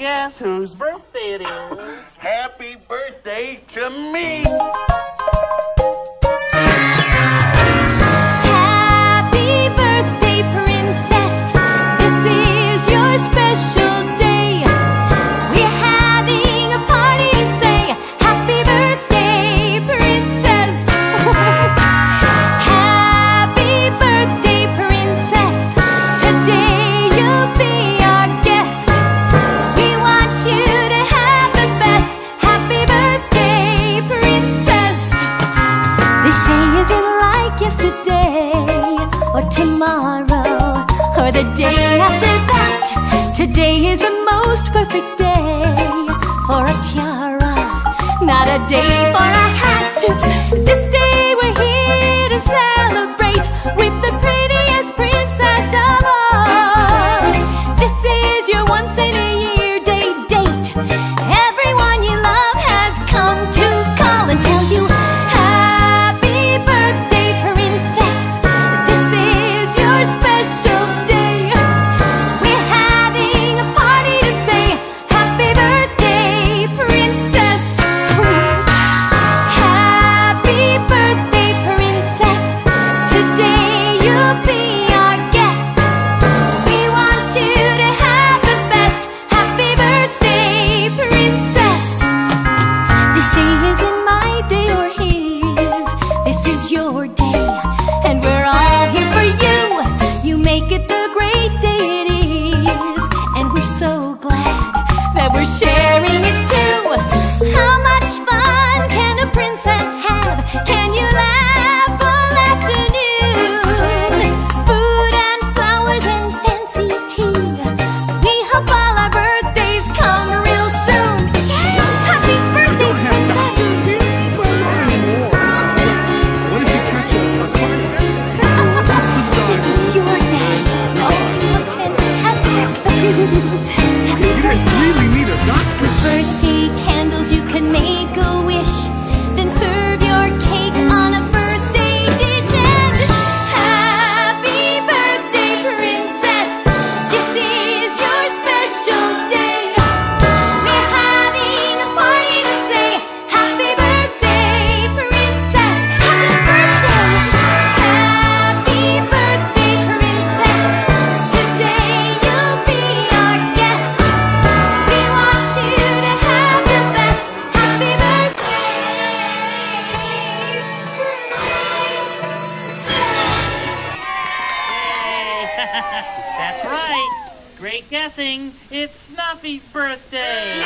Guess whose birthday it is? Happy birthday to me! yesterday or tomorrow or the day after that. Today is the most perfect day for a tiara, not a day for a hat. that we're sharing it too. Doctor Strange. That's right. Great guessing. It's Snuffy's birthday.